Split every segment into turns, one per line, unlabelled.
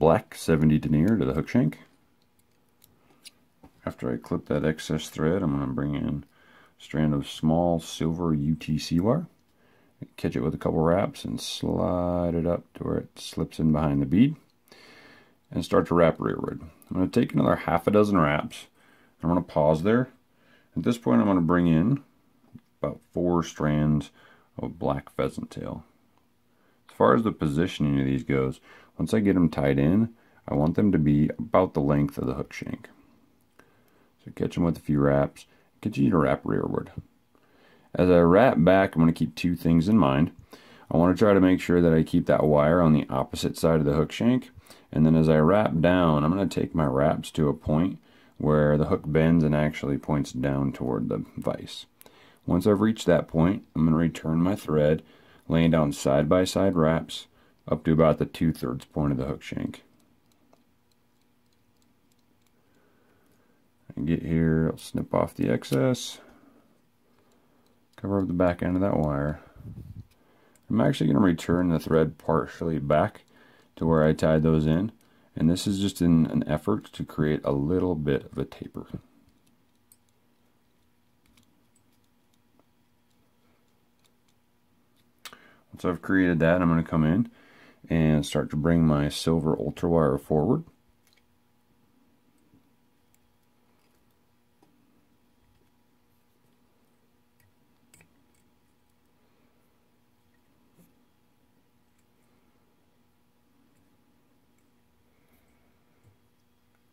black 70 denier to the hook shank. After I clip that excess thread, I'm going to bring in a strand of small silver UTC wire. Catch it with a couple wraps and slide it up to where it slips in behind the bead. And start to wrap rearward. I'm going to take another half a dozen wraps. I'm going to pause there. At this point, I'm going to bring in about four strands of black pheasant tail. As far as the positioning of these goes, once I get them tied in, I want them to be about the length of the hook shank. So catch them with a few wraps, continue to wrap rearward. As I wrap back, I'm going to keep two things in mind. I want to try to make sure that I keep that wire on the opposite side of the hook shank. And then as I wrap down, I'm going to take my wraps to a point where the hook bends and actually points down toward the vise. Once I've reached that point, I'm going to return my thread, laying down side by side wraps up to about the two thirds point of the hook shank. I get here, I'll snip off the excess, cover up the back end of that wire. I'm actually going to return the thread partially back to where I tied those in, and this is just in an effort to create a little bit of a taper. Once I've created that, I'm going to come in and start to bring my silver ultra wire forward.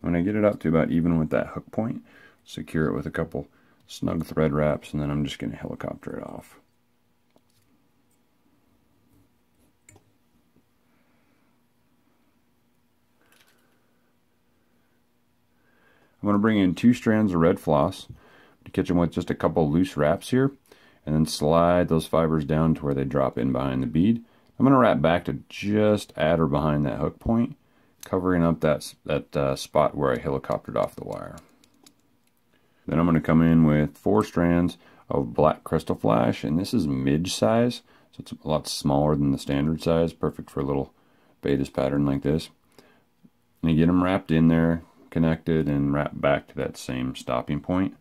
When I get it up to about even with that hook point, secure it with a couple snug thread wraps, and then I'm just going to helicopter it off. I'm going to bring in two strands of red floss to catch them with just a couple loose wraps here and then slide those fibers down to where they drop in behind the bead. I'm going to wrap back to just at or behind that hook point, covering up that, that uh, spot where I helicoptered off the wire. Then I'm going to come in with four strands of black crystal flash, and this is midge size, so it's a lot smaller than the standard size, perfect for a little Baetis pattern like this. And you get them wrapped in there, connected and wrap back to that same stopping point.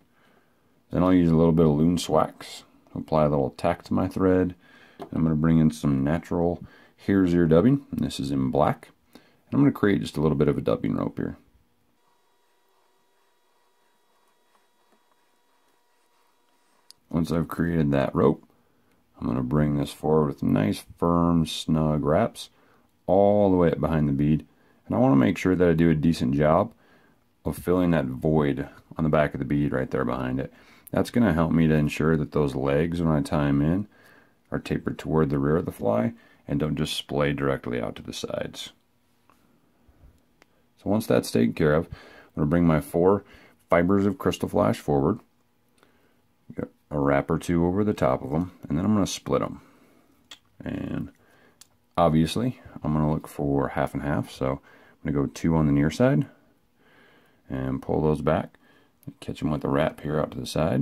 Then I'll use a little bit of loon swax, apply a little tack to my thread. I'm going to bring in some natural hare's ear dubbing, and this is in black. And I'm going to create just a little bit of a dubbing rope here. Once I've created that rope, I'm going to bring this forward with nice, firm, snug wraps all the way up behind the bead. And I want to make sure that I do a decent job of filling that void on the back of the bead right there behind it. That's going to help me to ensure that those legs, when I tie them in, are tapered toward the rear of the fly and don't just splay directly out to the sides. So once that's taken care of, I'm going to bring my four fibers of crystal flash forward, Get a wrap or two over the top of them, and then I'm going to split them. And obviously, I'm going to look for half and half, so I'm going to go two on the near side, and pull those back. Catch them with the wrap here out to the side.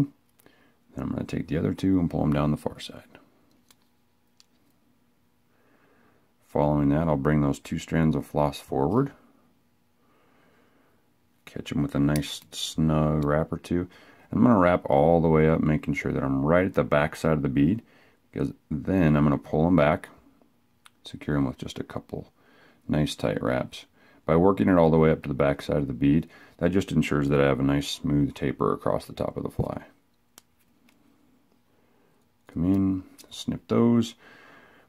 Then I'm going to take the other two and pull them down the far side. Following that, I'll bring those two strands of floss forward. Catch them with a nice snug wrap or two. I'm going to wrap all the way up, making sure that I'm right at the back side of the bead, because then I'm going to pull them back, secure them with just a couple nice tight wraps. By working it all the way up to the back side of the bead, that just ensures that I have a nice smooth taper across the top of the fly. Come in, snip those.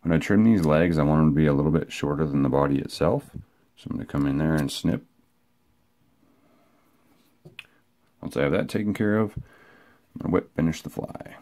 When I trim these legs, I want them to be a little bit shorter than the body itself. So I'm going to come in there and snip. Once I have that taken care of, I'm going to whip finish the fly.